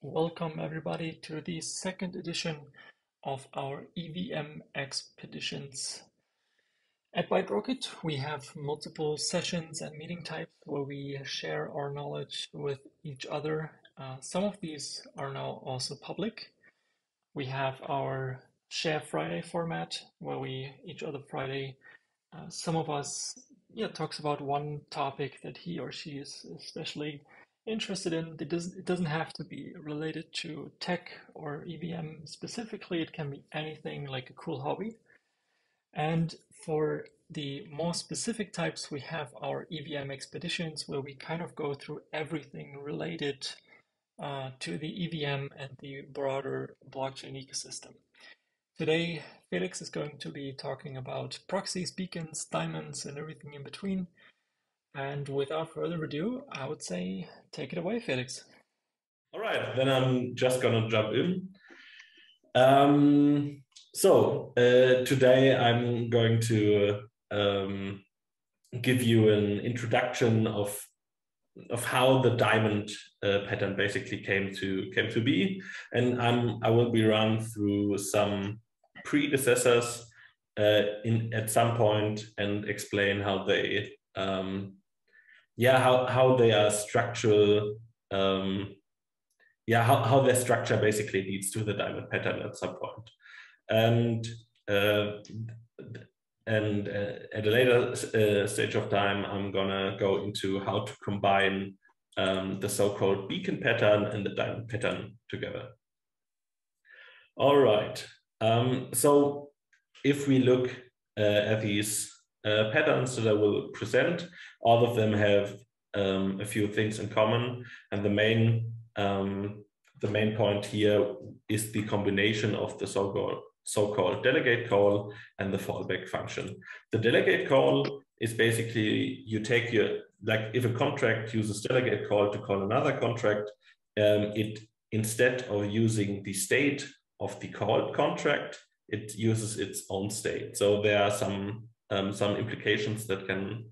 Welcome everybody to the second edition of our EVM expeditions. At byterocket, we have multiple sessions and meeting types where we share our knowledge with each other. Uh, some of these are now also public. We have our Share Friday format where we each other Friday, uh, some of us talks about one topic that he or she is especially interested in. It doesn't, it doesn't have to be related to tech or EVM specifically. It can be anything like a cool hobby. And for the more specific types, we have our EVM expeditions where we kind of go through everything related uh, to the EVM and the broader blockchain ecosystem. Today, Felix is going to be talking about proxies, beacons, diamonds, and everything in between. And without further ado, I would say take it away, Felix. All right, then I'm just gonna jump in. Um, so uh, today I'm going to um, give you an introduction of of how the diamond uh, pattern basically came to came to be, and I'm I will be run through some predecessors uh, in at some point and explain how they um, yeah how how they are structural um, yeah how, how their structure basically leads to the diamond pattern at some point. And uh, and uh, at a later uh, stage of time i'm gonna go into how to combine um, the so-called beacon pattern and the diamond pattern together. All right um, so if we look uh, at these uh, patterns that I will present. All of them have um, a few things in common, and the main um, the main point here is the combination of the so-called so-called delegate call and the fallback function. The delegate call is basically you take your like if a contract uses delegate call to call another contract, um, it instead of using the state of the called contract, it uses its own state. So there are some um, some implications that can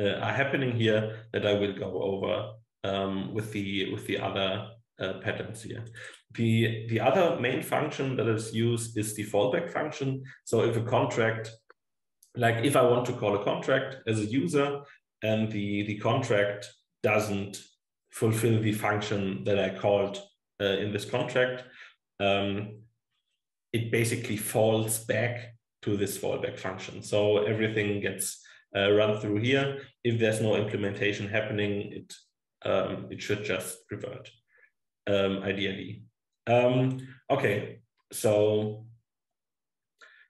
uh, are happening here that I will go over um, with the with the other uh, patterns here. The the other main function that is used is the fallback function. So if a contract, like if I want to call a contract as a user, and the the contract doesn't fulfill the function that I called uh, in this contract, um, it basically falls back to this fallback function. So everything gets uh, run through here. If there's no implementation happening, it um, it should just revert, um, ideally. Um, okay, so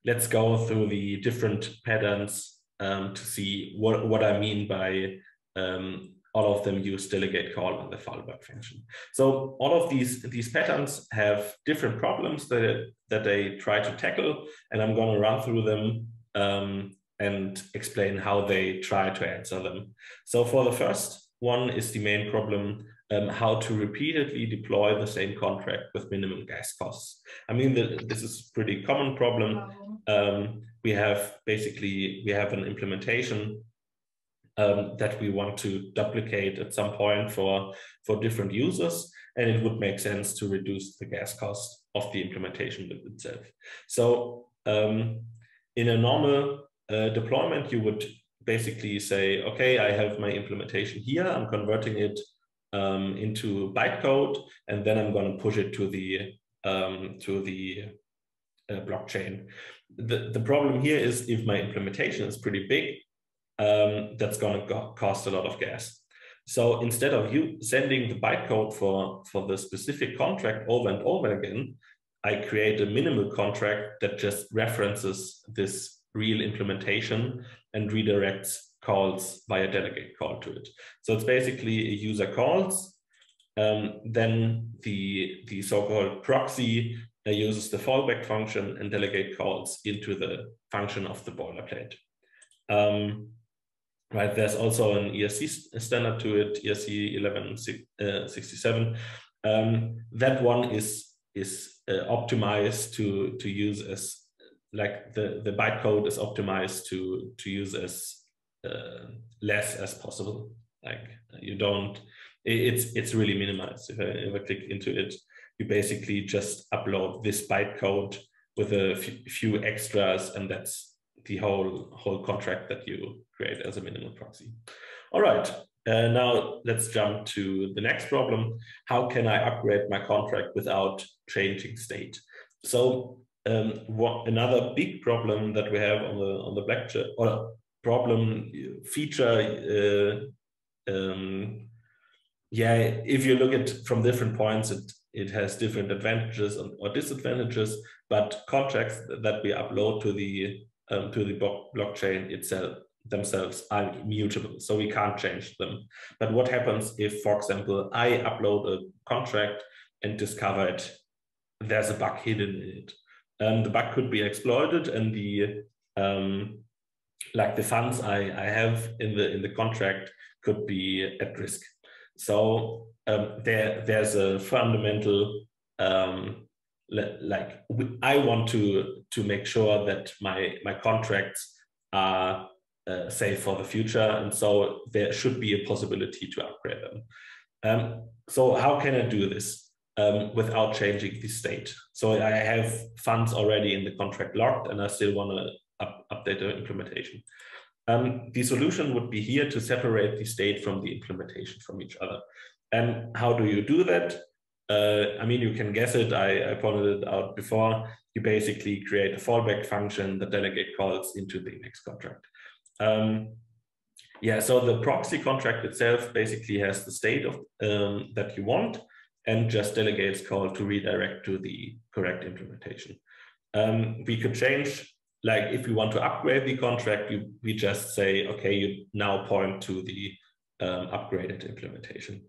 let's go through the different patterns um, to see what, what I mean by um, all of them use delegate call and the fallback function. So all of these, these patterns have different problems that, that they try to tackle, and I'm going to run through them um, and explain how they try to answer them. So for the first one is the main problem, um, how to repeatedly deploy the same contract with minimum gas costs. I mean, the, this is a pretty common problem. Um, we have basically, we have an implementation um, that we want to duplicate at some point for, for different users. And it would make sense to reduce the gas cost of the implementation itself. So um, in a normal uh, deployment, you would basically say, okay, I have my implementation here. I'm converting it um, into bytecode, and then I'm going to push it to the um, to the uh, blockchain. The, the problem here is if my implementation is pretty big, um, that's going to cost a lot of gas. So instead of you sending the bytecode for, for the specific contract over and over again, I create a minimal contract that just references this real implementation and redirects calls via delegate call to it. So it's basically a user calls, um, then the, the so-called proxy uh, uses the fallback function and delegate calls into the function of the boilerplate. Um, right? There's also an ERC standard to it, ERC 1167. Uh, um, that one is is uh, optimized to to use as like the the bytecode is optimized to to use as uh, less as possible. Like you don't, it's it's really minimized. If I, if I click into it, you basically just upload this bytecode with a few extras, and that's the whole whole contract that you create as a minimal proxy. All right, uh, now let's jump to the next problem. How can I upgrade my contract without changing state? So um, what, another big problem that we have on the on the blockchain or problem feature, uh, um, yeah, if you look at from different points, it it has different advantages or disadvantages. But contracts that we upload to the um, to the blockchain itself themselves are immutable, so we can't change them. But what happens if, for example, I upload a contract and discover it, there's a bug hidden in it. Um, the bug could be exploited, and the um, like the funds I, I have in the in the contract could be at risk. So um, there there's a fundamental um, like I want to to make sure that my my contracts are uh, safe for the future, and so there should be a possibility to upgrade them. Um, so how can I do this um, without changing the state? So I have funds already in the contract locked, and I still want to up, update the implementation. Um, the solution would be here to separate the state from the implementation from each other. And how do you do that? Uh, I mean, you can guess it. I, I pointed it out before. You basically create a fallback function that delegate calls into the next contract. Um, yeah, so the proxy contract itself basically has the state of um, that you want and just delegates call to redirect to the correct implementation. Um, we could change, like if we want to upgrade the contract, we, we just say, okay, you now point to the um, upgraded implementation.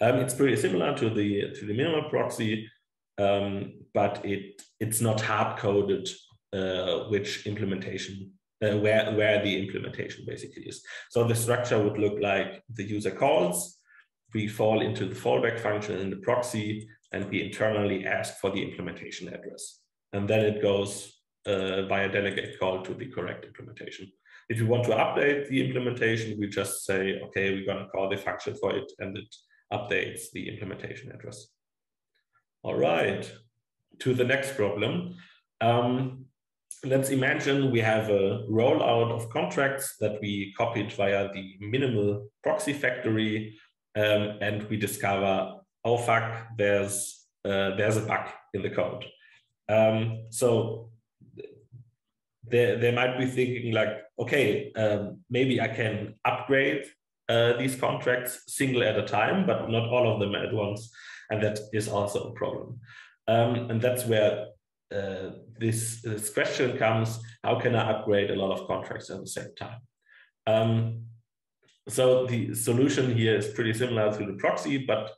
Um, it's pretty similar to the to the minimal proxy, um, but it it's not hard coded uh, which implementation uh, where, where the implementation basically is. So the structure would look like the user calls, we fall into the fallback function in the proxy, and we internally ask for the implementation address. And then it goes uh, via delegate call to the correct implementation. If you want to update the implementation, we just say, okay, we're going to call the function for it, and it updates the implementation address. All right, to the next problem. Um, let's imagine we have a rollout of contracts that we copied via the minimal proxy factory, um, and we discover, oh fuck, there's uh, there's a bug in the code. Um, so they, they might be thinking like, okay, um, maybe I can upgrade uh, these contracts single at a time, but not all of them at once. And that is also a problem. Um, and that's where uh, this, this question comes, how can I upgrade a lot of contracts at the same time? Um, so the solution here is pretty similar to the proxy, but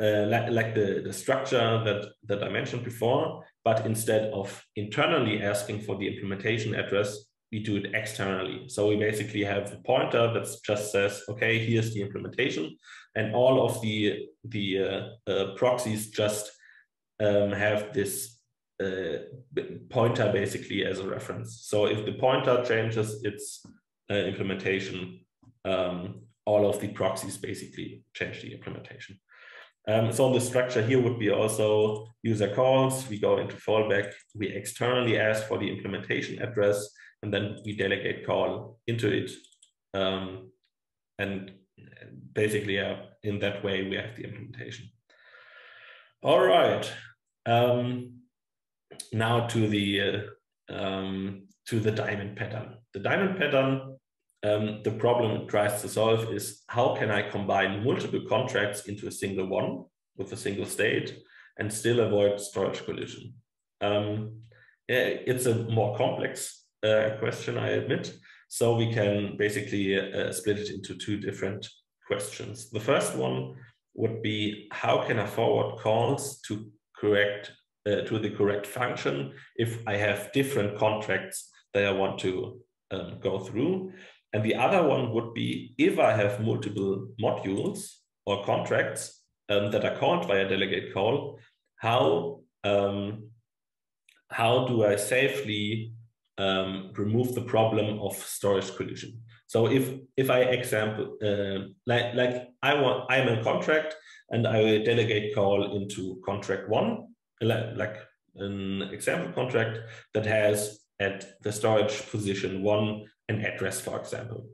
uh, like, like the, the structure that, that I mentioned before, but instead of internally asking for the implementation address, we do it externally. So we basically have a pointer that just says, okay, here's the implementation. And all of the, the uh, uh, proxies just um, have this uh, pointer basically as a reference. So if the pointer changes its uh, implementation, um, all of the proxies basically change the implementation. Um, so the structure here would be also user calls, we go into fallback, we externally ask for the implementation address, and then we delegate call into it. Um, and basically, uh, in that way, we have the implementation. All right. Um, now to the uh, um, to the diamond pattern. The diamond pattern, um, the problem it tries to solve is how can I combine multiple contracts into a single one with a single state and still avoid storage collision. Um, it's a more complex uh, question, I admit. So we can basically uh, split it into two different questions. The first one would be how can I forward calls to correct uh, to the correct function if I have different contracts that I want to um, go through. And the other one would be if I have multiple modules or contracts um, that are called via delegate call, how um, how do I safely um, remove the problem of storage collision? So if if I example uh, like like I want I'm a contract and I will delegate call into contract one, like, like an example contract that has at the storage position one an address, for example.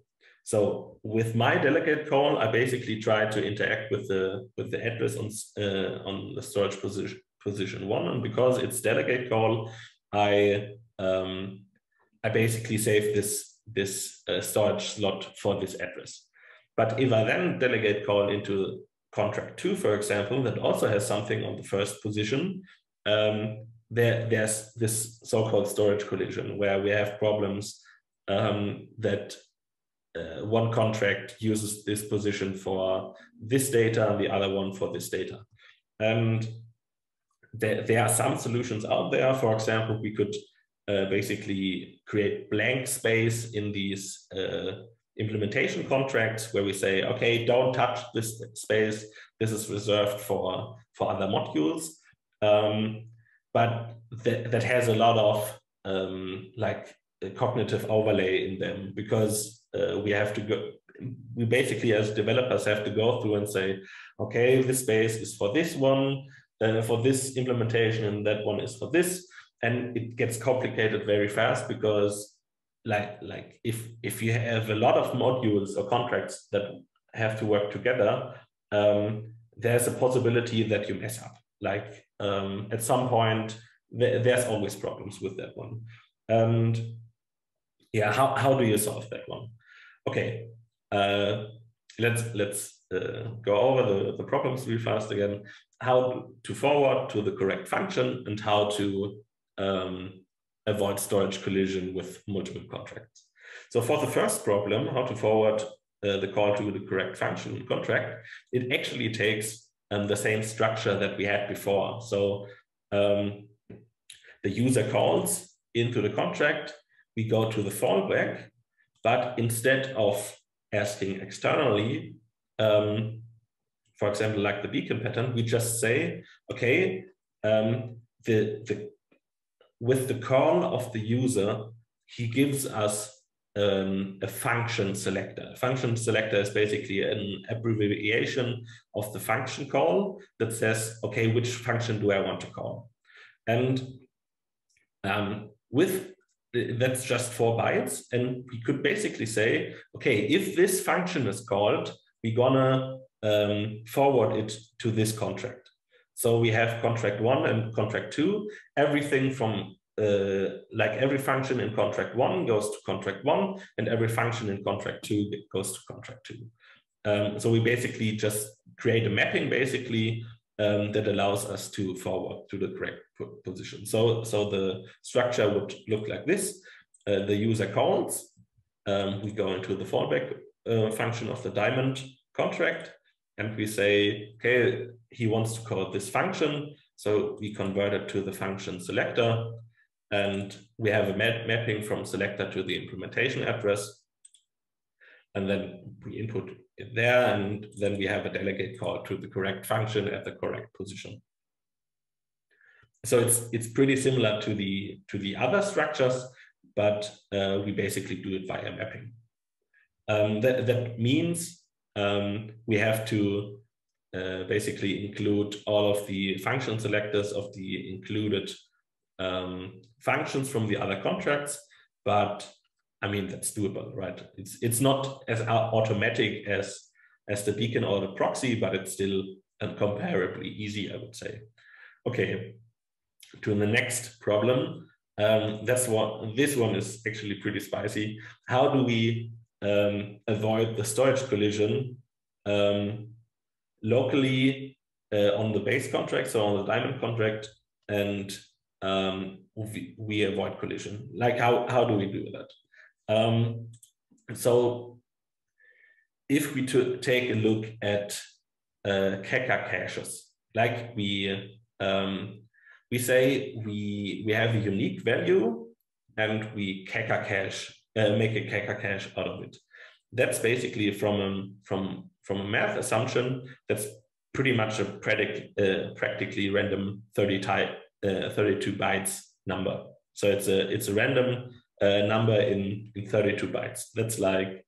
So with my delegate call, I basically try to interact with the with the address on uh, on the storage position position one, and because it's delegate call, I um, I basically save this this uh, storage slot for this address. But if I then delegate call into contract two, for example, that also has something on the first position, um, there, there's this so-called storage collision where we have problems um, that uh, one contract uses this position for this data and the other one for this data. And there, there are some solutions out there. For example, we could uh, basically create blank space in these uh, implementation contracts where we say, okay, don't touch this space. This is reserved for, for other modules. Um, but that, that has a lot of um, like cognitive overlay in them because uh, we have to go we basically as developers have to go through and say okay this space is for this one uh, for this implementation and that one is for this and it gets complicated very fast because like like if if you have a lot of modules or contracts that have to work together um, there's a possibility that you mess up. Like um, at some point th there's always problems with that one. And yeah how, how do you solve that one? Okay uh, let's let's uh, go over the, the problems real fast again. How to forward to the correct function and how to um, avoid storage collision with multiple contracts so for the first problem how to forward uh, the call to the correct function contract it actually takes um, the same structure that we had before. So um, the user calls into the contract, we go to the fallback, but instead of asking externally, um, for example, like the beacon pattern, we just say, okay, um, the, the, with the call of the user, he gives us um, a function selector. A function selector is basically an abbreviation of the function call that says, okay, which function do I want to call? And um, with that's just four bytes. And we could basically say, okay, if this function is called, we're gonna um, forward it to this contract. So we have contract one and contract two, everything from uh, like every function in contract one goes to contract one, and every function in contract two goes to contract two. Um, so we basically just create a mapping basically um, that allows us to forward to the correct position. So, so the structure would look like this. Uh, the user calls, um, we go into the fallback uh, function of the diamond contract, and we say, okay, he wants to call this function. So we convert it to the function selector and we have a map mapping from selector to the implementation address. And then we input it there, and then we have a delegate call to the correct function at the correct position. So it's it's pretty similar to the to the other structures, but uh, we basically do it via mapping. Um, that, that means um, we have to uh, basically include all of the function selectors of the included um, functions from the other contracts, but I mean that's doable, right? It's it's not as automatic as as the beacon or the proxy, but it's still comparably easy, I would say. Okay, to the next problem. Um, that's what this one is actually pretty spicy. How do we um, avoid the storage collision um, locally uh, on the base contract, so on the diamond contract, and um, we, we, avoid collision. Like how, how do we do that? Um, so if we take a look at uh, Keccak hashes, like we um, we say we we have a unique value and we Keccak hash uh, make a Keccak hash out of it. That's basically from a, from from a math assumption. That's pretty much a uh, practically random 30 type 32 bytes number. So it's a it's a random uh, number in, in 32 bytes. That's like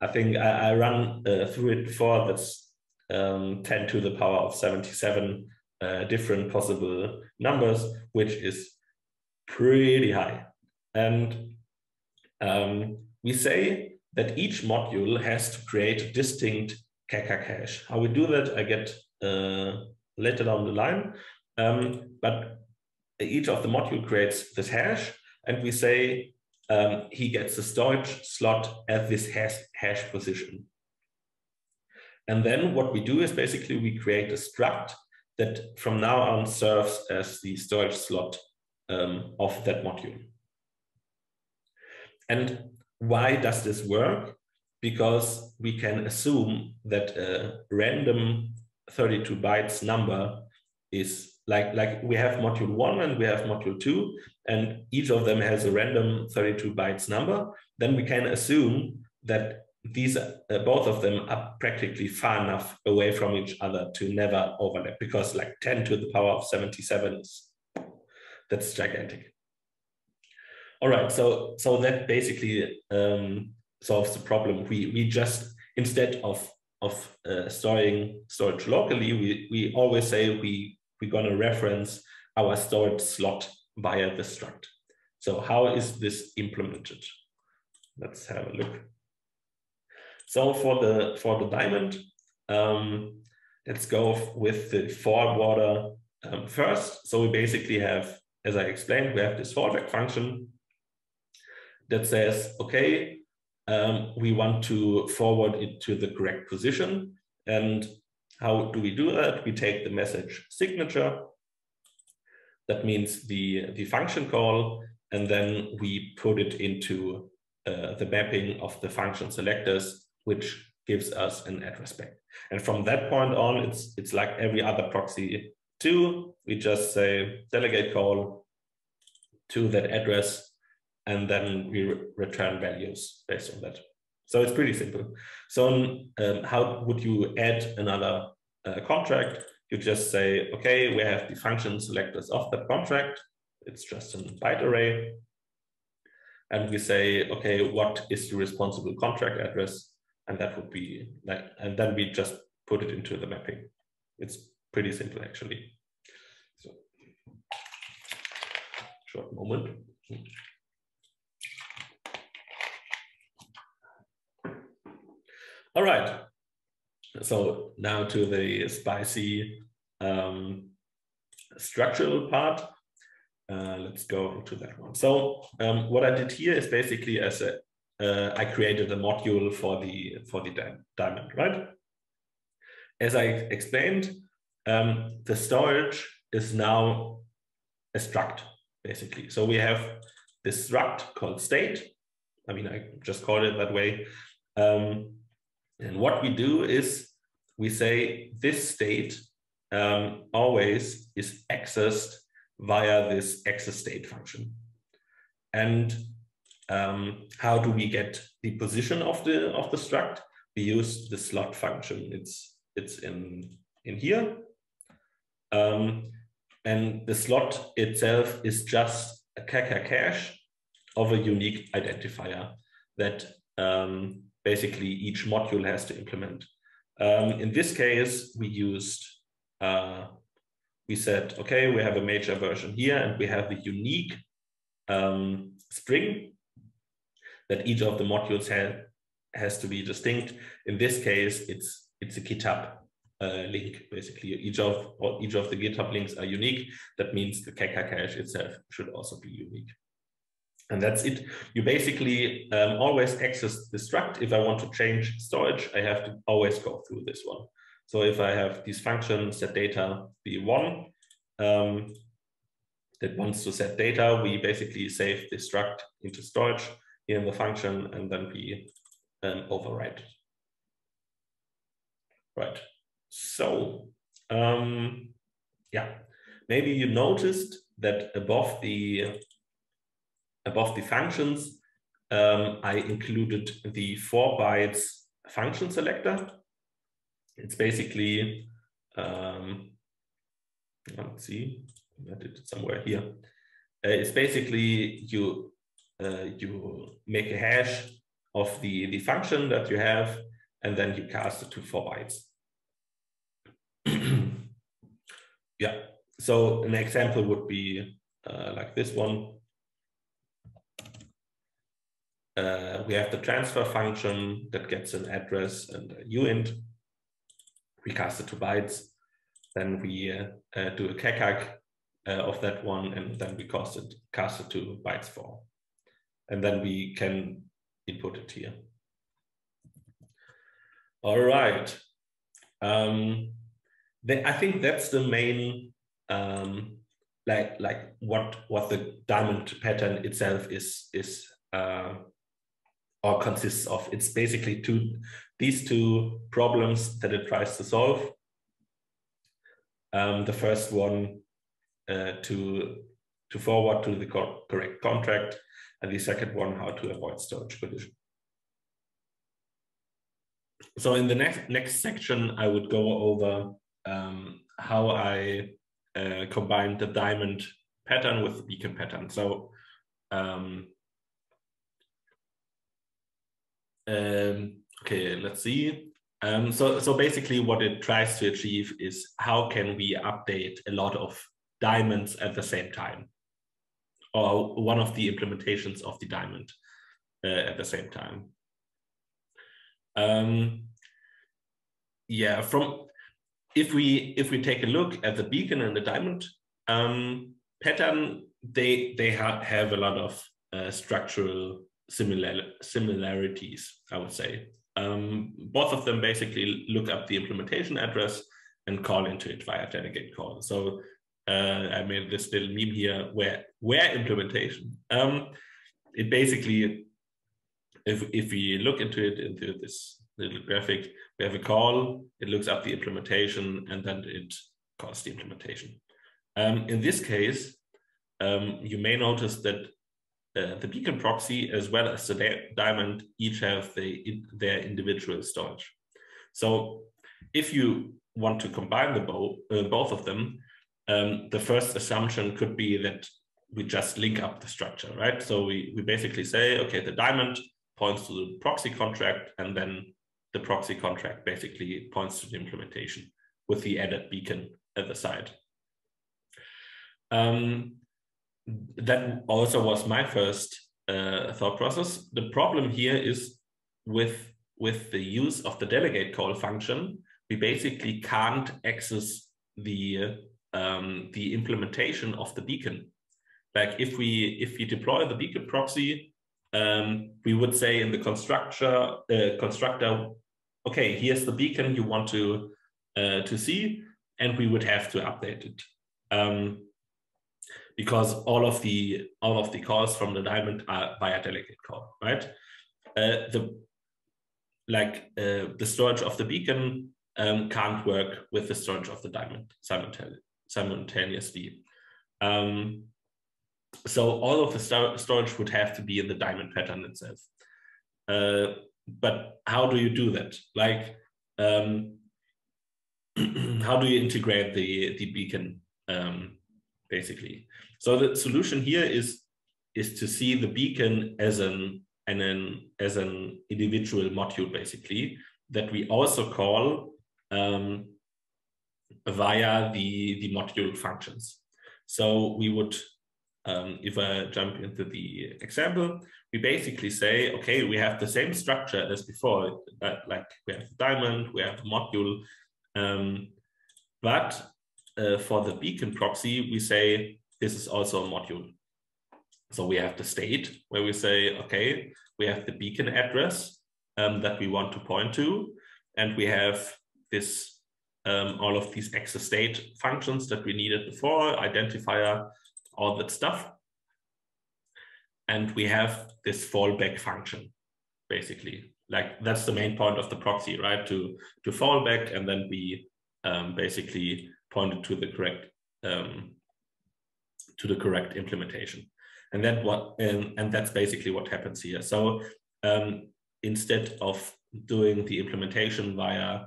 I think I, I run uh, through it before. That's um, 10 to the power of 77 uh, different possible numbers, which is pretty high. And um, we say that each module has to create a distinct Keccak hash. How we do that, I get uh, later down the line. Um, but each of the module creates this hash, and we say um, he gets the storage slot at this hash, hash position. And then what we do is basically we create a struct that from now on serves as the storage slot um, of that module. And why does this work? Because we can assume that a random 32 bytes number is like, like we have module one and we have module two, and each of them has a random 32 bytes number, then we can assume that these uh, both of them are practically far enough away from each other to never overlap because like 10 to the power of 77 is that's gigantic. All right so so that basically um, solves the problem. We we just instead of of uh, storing storage locally we we always say we we're going to reference our storage slot via the struct. So how is this implemented? Let's have a look. So for the for the diamond, um, let's go with the forwarder um, first. So we basically have, as I explained, we have this fallback function that says, okay, um, we want to forward it to the correct position. And how do we do that? We take the message signature. That means the, the function call, and then we put it into uh, the mapping of the function selectors which gives us an address back. And from that point on, it's it's like every other proxy too. We just say delegate call to that address, and then we re return values based on that. So it's pretty simple. So um, how would you add another uh, contract? You just say, okay, we have the function selectors of that contract. It's just a byte array. And we say, okay, what is the responsible contract address? and that would be like, and then we just put it into the mapping. It's pretty simple actually. So, short moment. All right. So now to the spicy um, structural part. Uh, let's go to that one. So um, what I did here is basically as a uh, I created a module for the for the diamond, right? As I explained, um, the storage is now a struct, basically. So we have this struct called state. I mean, I just called it that way. Um, and what we do is we say this state um, always is accessed via this access state function. And um, how do we get the position of the of the struct? We use the slot function. It's it's in in here, um, and the slot itself is just a Keccak hash of a unique identifier that um, basically each module has to implement. Um, in this case, we used uh, we said, okay, we have a major version here, and we have the unique um, string that each of the modules have, has to be distinct. In this case, it's it's a GitHub uh, link basically. Each of each of the GitHub links are unique. That means the Keccak hash itself should also be unique. And that's it. You basically um, always access the struct. If I want to change storage, I have to always go through this one. So if I have these functions set data v1 um, that wants to set data, we basically save the struct into storage in the function and then we um, override it. Right. So um, yeah, maybe you noticed that above the above the functions, um, I included the four bytes function selector. It's basically um, let's see, I did it somewhere here. Uh, it's basically you uh, you make a hash of the, the function that you have, and then you cast it to four bytes. yeah, so an example would be uh, like this one. Uh, we have the transfer function that gets an address and a uint. We cast it to bytes. Then we uh, uh do a keccak uh, of that one, and then we cast it, cast it to bytes four. And then we can input it here. All right. Um, I think that's the main, um, like like what what the diamond pattern itself is is uh, or consists of. It's basically two these two problems that it tries to solve. Um, the first one uh, to to forward to the co correct contract, and the second one how to avoid storage collision. So in the next next section, I would go over um, how I uh, combine the diamond pattern with the beacon pattern. So um, um, okay, let's see. Um, so, so basically what it tries to achieve is how can we update a lot of diamonds at the same time or one of the implementations of the diamond uh, at the same time. Um, yeah, from if we if we take a look at the beacon and the diamond um, pattern, they they ha have a lot of uh, structural similar similarities, I would say. Um, both of them basically look up the implementation address and call into it via delegate call. So uh, I made this little meme here where where implementation. Um, it basically, if if we look into it into this little graphic, we have a call. It looks up the implementation and then it calls the implementation. Um, in this case, um, you may notice that uh, the beacon proxy as well as the diamond each have the, their individual storage. So if you want to combine the bo uh, both of them, um, the first assumption could be that we just link up the structure, right? So we, we basically say, okay, the diamond points to the proxy contract and then the proxy contract basically points to the implementation with the added beacon at the side. Um, that also was my first uh, thought process. The problem here is with, with the use of the delegate call function, we basically can't access the, um, the implementation of the beacon. Like if we if we deploy the beacon proxy, um, we would say in the constructor uh, constructor, okay, here's the beacon you want to uh, to see, and we would have to update it. Um, because all of the all of the calls from the diamond are via delegate call, right? Uh, the like uh, the storage of the beacon um, can't work with the storage of the diamond simultaneously. Um, so all of the st storage would have to be in the diamond pattern itself. Uh, but how do you do that? Like, um, how do you integrate the the beacon um, basically? So the solution here is is to see the beacon as an and an as an individual module basically that we also call um, via the the module functions. So we would um, if I jump into the example, we basically say, okay, we have the same structure as before, like we have the diamond, we have the module, um, but uh, for the beacon proxy, we say this is also a module. So we have the state where we say, okay, we have the beacon address um, that we want to point to, and we have this um, all of these access state functions that we needed before, identifier, all that stuff. And we have this fallback function, basically. Like that's the main point of the proxy, right? To to fall back and then we um, basically pointed to the correct um, to the correct implementation. And that what and, and that's basically what happens here. So um, instead of doing the implementation via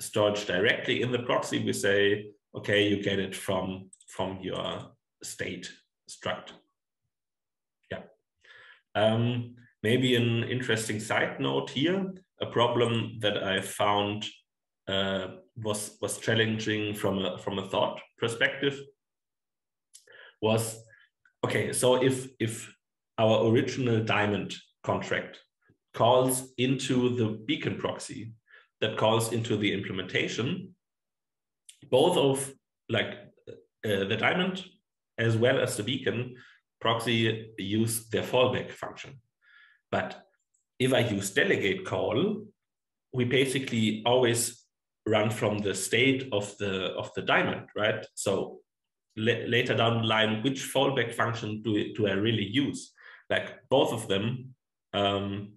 storage directly in the proxy, we say, okay, you get it from from your state struct. Yeah. Um, maybe an interesting side note here, a problem that I found uh, was was challenging from a from a thought perspective was okay. So if if our original diamond contract calls into the beacon proxy that calls into the implementation, both of like uh, the diamond as well as the beacon proxy use their fallback function. But if I use delegate call, we basically always run from the state of the of the diamond, right? So later down the line, which fallback function do, do I really use? Like both of them um,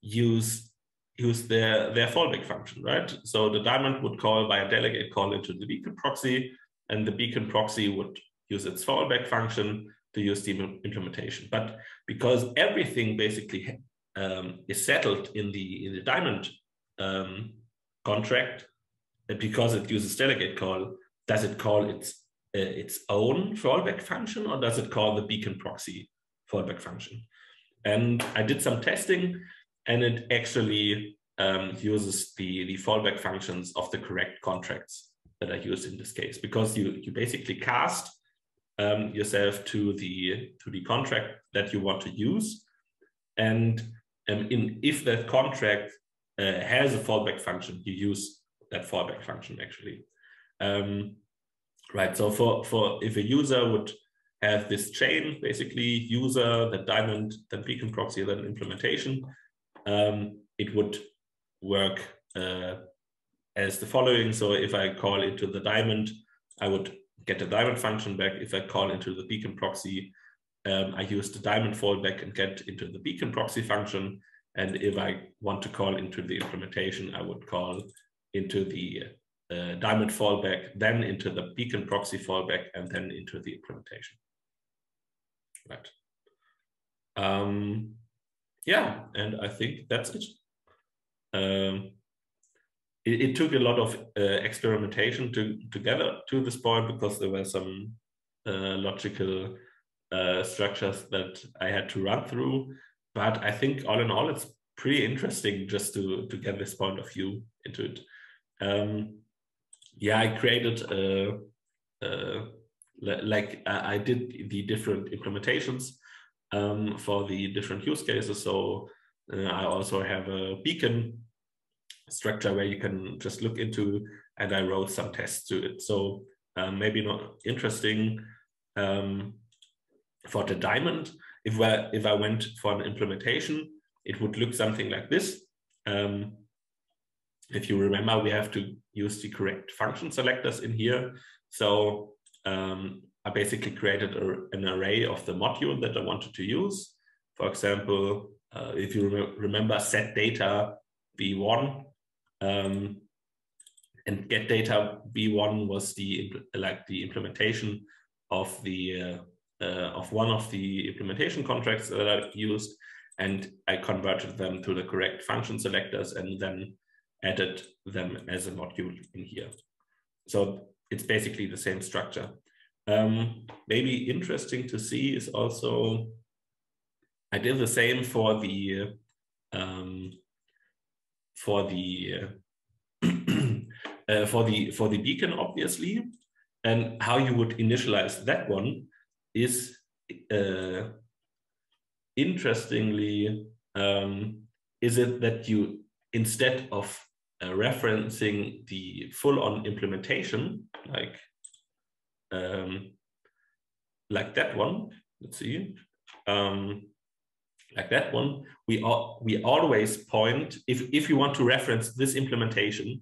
use use their their fallback function, right? So the diamond would call by a delegate call into the beacon proxy, and the beacon proxy would use its fallback function to use the implementation. But because everything basically um, is settled in the in the diamond um, contract, and because it uses delegate call, does it call its uh, its own fallback function or does it call the beacon proxy fallback function? And I did some testing, and it actually um, uses the the fallback functions of the correct contracts that are used in this case because you you basically cast um, yourself to the to the contract that you want to use, and um, in if that contract uh, has a fallback function, you use that fallback function actually. Um, right. So for for if a user would have this chain, basically user, then diamond, then beacon proxy, then implementation, um, it would work uh, as the following. So if I call into the diamond, I would get the diamond function back. If I call into the beacon proxy, um, I use the diamond fallback and get into the beacon proxy function. And if I want to call into the implementation, I would call into the uh, diamond fallback, then into the beacon proxy fallback, and then into the implementation. Right. Um, yeah, and I think that's it. Um, it, it, took a lot of uh, experimentation to to get to this point because there were some uh, logical uh, structures that I had to run through. But I think all in all, it's pretty interesting just to to get this point of view into it. Um, yeah, I created a, a like I did the different implementations um, for the different use cases. So uh, I also have a beacon structure where you can just look into, and I wrote some tests to it. So um, maybe not interesting um, for the diamond. If I, if I went for an implementation, it would look something like this. Um, if you remember, we have to use the correct function selectors in here. So um, I basically created a, an array of the module that I wanted to use. For example, uh, if you rem remember set data v1 um, and get data v1 was the like the implementation of the uh, uh, of one of the implementation contracts that I used and I converted them to the correct function selectors and then added them as a module in here. So it's basically the same structure. Um, maybe interesting to see is also I did the same for the um, for the uh, for the for the beacon, obviously, and how you would initialize that one is uh, interestingly um, is it that you instead of uh, referencing the full-on implementation like um, like that one let's see um, like that one, we all, we always point if if you want to reference this implementation,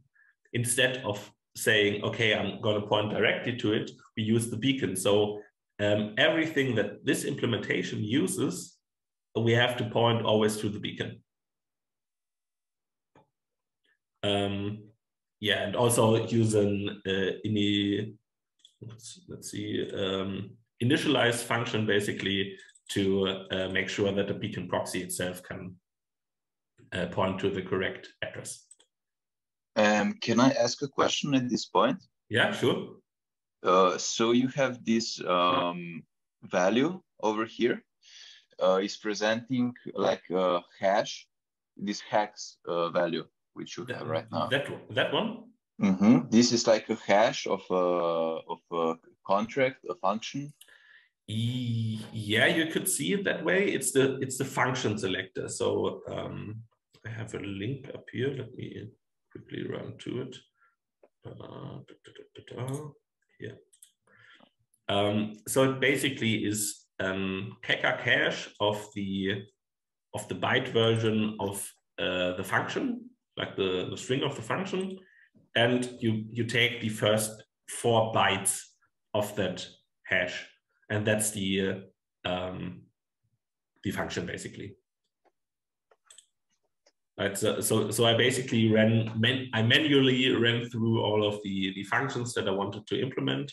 instead of saying okay, I'm going to point directly to it, we use the beacon. So um, everything that this implementation uses, we have to point always to the beacon. Um, yeah, and also use an uh, ini, let's, let's see, um, initialize function basically to uh, make sure that the beacon proxy itself can uh, point to the correct address. Um, can I ask a question at this point? Yeah, sure. Uh, so you have this um, value over here, uh, is presenting like a hash, this hex uh, value which you have right now. That that one. Mm -hmm. This is like a hash of a of a contract, a function. Yeah, you could see it that way. It's the it's the function selector. So um, I have a link up here. Let me quickly run to it. Uh, da, da, da, yeah. Um, so it basically is um, Keccak hash of the of the byte version of uh, the function, like the, the string of the function, and you you take the first four bytes of that hash, and that's the uh, um, the function basically. Right, so, so, so I basically ran, man, I manually ran through all of the, the functions that I wanted to implement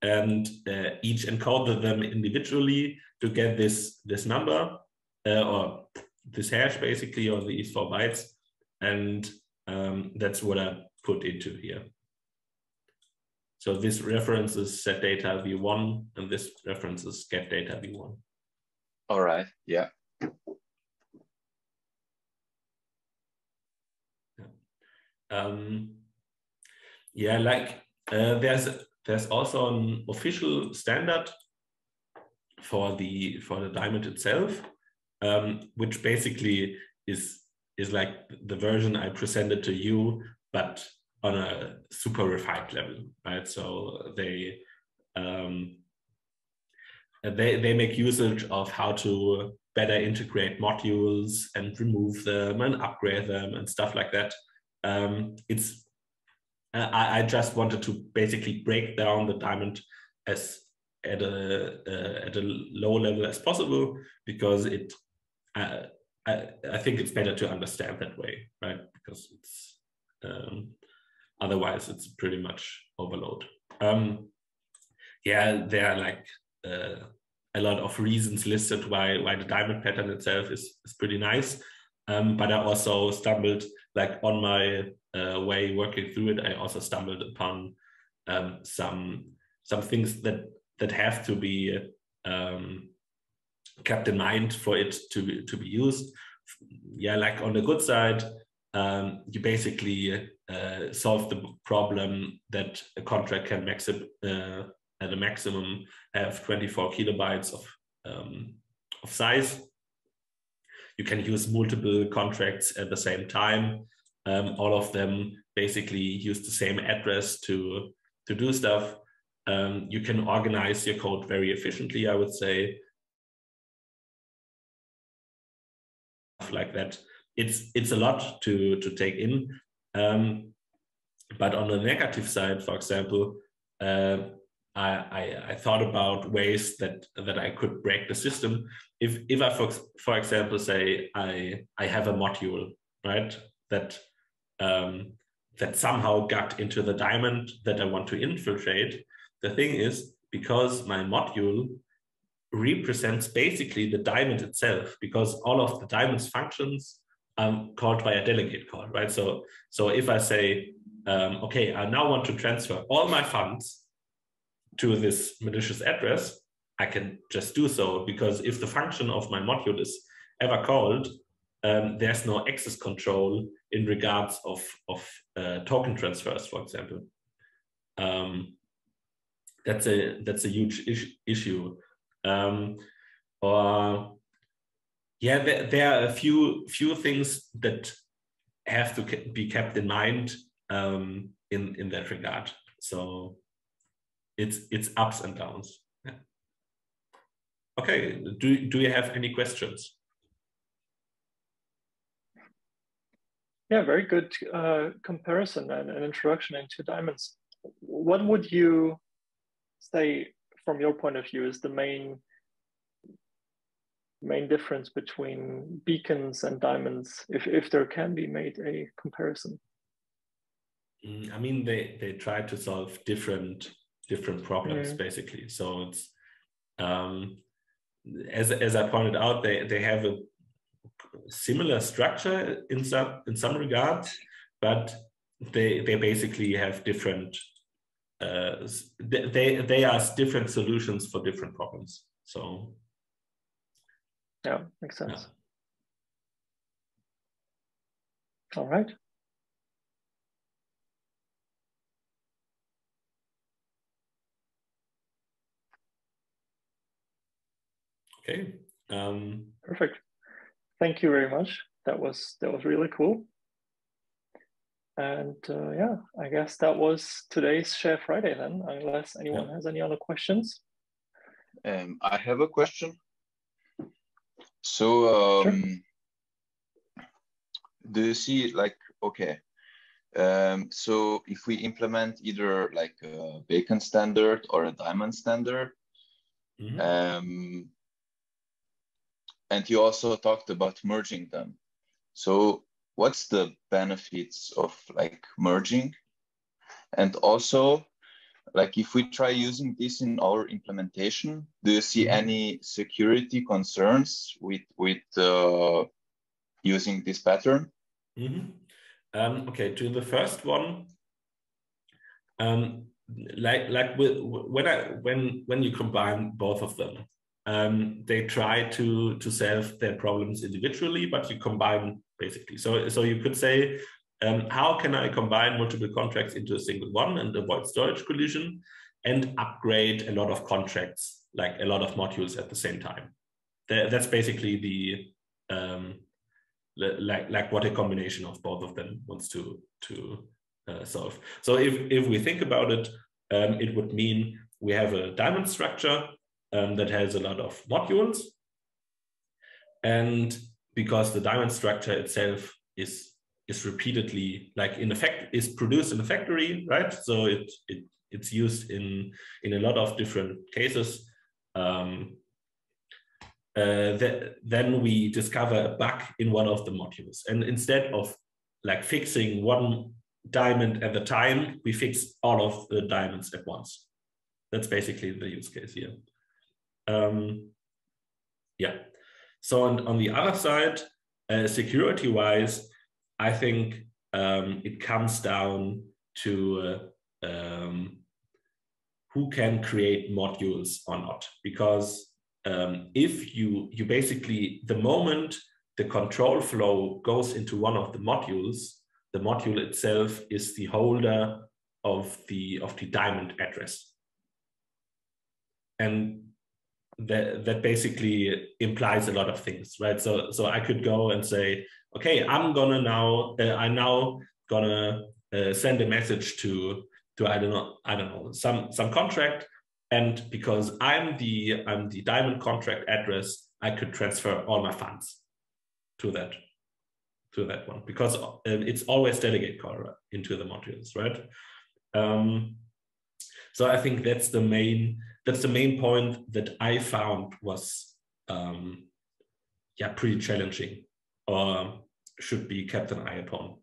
and uh, each encoded them individually to get this, this number uh, or this hash basically or these four bytes. And um, that's what I put into here. So this references set data v1 and this references get data v1. All right, yeah. Um, yeah, like uh, there's there's also an official standard for the for the diamond itself, um, which basically is is like the version I presented to you, but on a super refined level, right? So they um, they they make usage of how to better integrate modules and remove them and upgrade them and stuff like that um, it's I, I, just wanted to basically break down the diamond as at a uh, at a low level as possible because it uh, I, I think it's better to understand that way right because it's um, otherwise it's pretty much overload um, yeah there are like uh, a lot of reasons listed why why the diamond pattern itself is, is pretty nice um, but I also stumbled like on my uh, way working through it. I also stumbled upon um, some some things that that have to be um, kept in mind for it to be, to be used. Yeah, like on the good side, um, you basically uh, solve the problem that a contract can maxim uh, at a maximum have 24 kilobytes of um, of size you can use multiple contracts at the same time. Um, all of them basically use the same address to, to do stuff. Um, you can organize your code very efficiently, I would say. Like that. It's it's a lot to, to take in. Um, but on the negative side, for example, uh, I, I, I, thought about ways that that I could break the system. If if I for, for example say I I have a module right that um, that somehow got into the diamond that I want to infiltrate. The thing is because my module represents basically the diamond itself because all of the diamond's functions are called by a delegate call right. So so if I say um, okay I now want to transfer all my funds to this malicious address, I can just do so because if the function of my module is ever called, um, there's no access control in regards of, of uh, token transfers, for example. Um, that's a that's a huge is issue. Um, or yeah, there, there, are a few few things that have to be kept in mind um, in in that regard. So it's it's ups and downs. Yeah. Okay, do, do you have any questions? Yeah, very good uh, comparison and an introduction into diamonds. What would you say from your point of view is the main main difference between beacons and diamonds, if, if there can be made a comparison? Mm, I mean, they, they try to solve different different problems mm. basically. So it's um, as as I pointed out, they they have a similar structure in some in some regards, but they they basically have different uh, they they are different solutions for different problems. So Yeah, makes sense. Yeah. All right. Okay. Um, Perfect. Thank you very much. That was that was really cool. And uh, yeah, I guess that was today's Share Friday then, unless anyone yeah. has any other questions. Um, I have a question. So, um, sure. do you see like okay? Um, so if we implement either like a Beacon standard or a Diamond standard, mm -hmm. um, and you also talked about merging them. So what's the benefits of like merging? And also, like if we try using this in our implementation, do you see mm-hmm. any security concerns with with uh, using this pattern? Mm-hmm. Um, okay, to the first one, um, like like with, when I when when you combine both of them, um, they try to to solve their problems individually, but you combine basically. So so you could say, um, how can I combine multiple contracts into a single one and avoid storage collision and upgrade a lot of contracts, like a lot of modules at the same time? That's basically the um, like like what a combination of both of them wants to to uh, solve. So if if we think about it, um, it would mean we have a diamond structure um, that has a lot of modules. And because the diamond structure itself is is repeatedly like in effect is produced in a factory, right? So it it it's used in in a lot of different cases. Um, uh, that, then we discover a bug in one of the modules, and instead of like fixing one diamond at a time, we fix all of the diamonds at once. That's basically the use case here. Um, yeah. So on, on the other side, uh, security wise, I think um, it comes down to uh, um, who can create modules or not. Because um, if you, you basically, the moment the control flow goes into one of the modules, the module itself is the holder of the of the diamond address. And that that basically implies a lot of things, right? So so I could go and say, okay, I'm gonna now uh, I'm now gonna uh, send a message to to I don't know I don't know some some contract, and because I'm the I'm the diamond contract address, I could transfer all my funds to that to that one because uh, it's always delegate call into the modules, right? Um, so I think that's the main that's the main point that I found was um, yeah pretty challenging or should be kept an eye upon.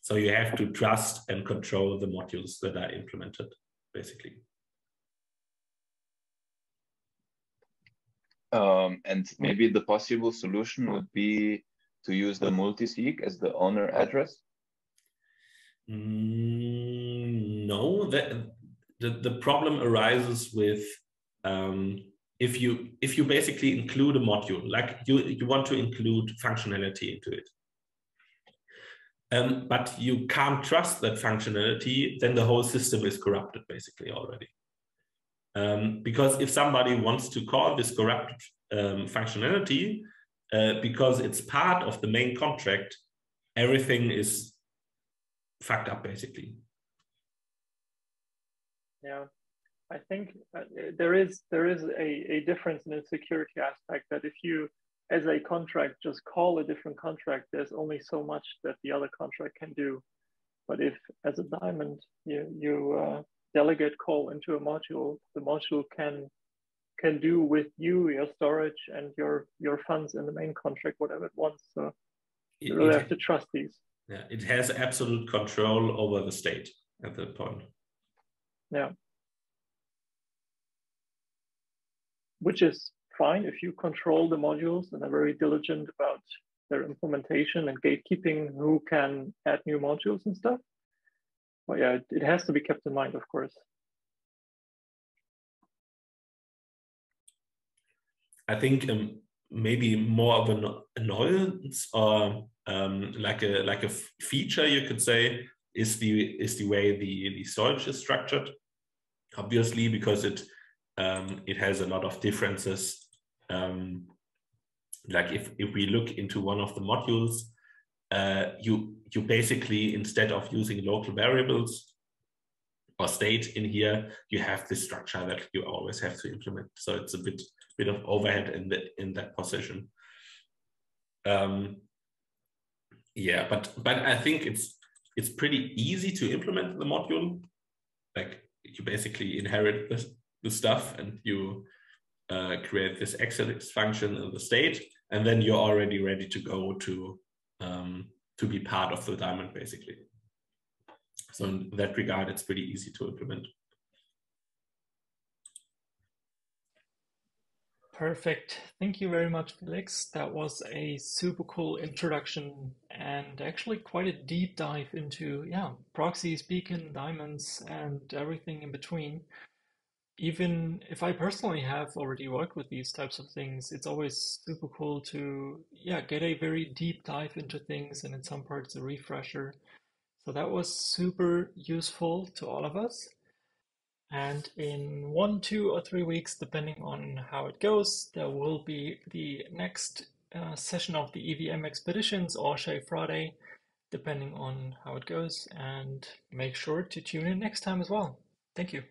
So you have to trust and control the modules that are implemented, basically. Um, and maybe the possible solution would be to use the multi-sig as the owner address. Mm, no, that the, the problem arises with um, if you if you basically include a module, like you, you want to include functionality into it. Um, but you can't trust that functionality, then the whole system is corrupted basically already. Um, because if somebody wants to call this corrupted um, functionality uh, because it's part of the main contract, everything is fucked up basically. Yeah, I think uh, there is there is a, a difference in the security aspect that if you as a contract just call a different contract, there's only so much that the other contract can do. But if as a diamond you you uh, delegate call into a module, the module can can do with you your storage and your your funds in the main contract whatever it wants. So you really have to trust these. Yeah, it has absolute control over the state at that point. Yeah. Which is fine if you control the modules and are very diligent about their implementation and gatekeeping who can add new modules and stuff. But yeah, it, it has to be kept in mind, of course. I think um, maybe more of an annoyance or um, like a like a feature you could say is the is the way the the storage is structured. Obviously, because it um, it has a lot of differences. Um, like if if we look into one of the modules, uh, you you basically instead of using local variables or state in here, you have this structure that you always have to implement. So it's a bit bit of overhead in the in that position. Um, yeah, but but I think it's it's pretty easy to implement the module. Like you basically inherit the, the stuff and you uh, create this exit function in the state, and then you're already ready to go to um, to be part of the diamond, basically. So in that regard, it's pretty easy to implement. Perfect. Thank you very much, Felix. That was a super cool introduction and actually quite a deep dive into, yeah, proxies, beacon, diamonds, and everything in between. Even if I personally have already worked with these types of things, it's always super cool to, yeah, get a very deep dive into things and in some parts a refresher. So that was super useful to all of us. And in one, two, or three weeks, depending on how it goes, there will be the next uh, session of the EVM expeditions or Share Friday, depending on how it goes. And make sure to tune in next time as well. Thank you.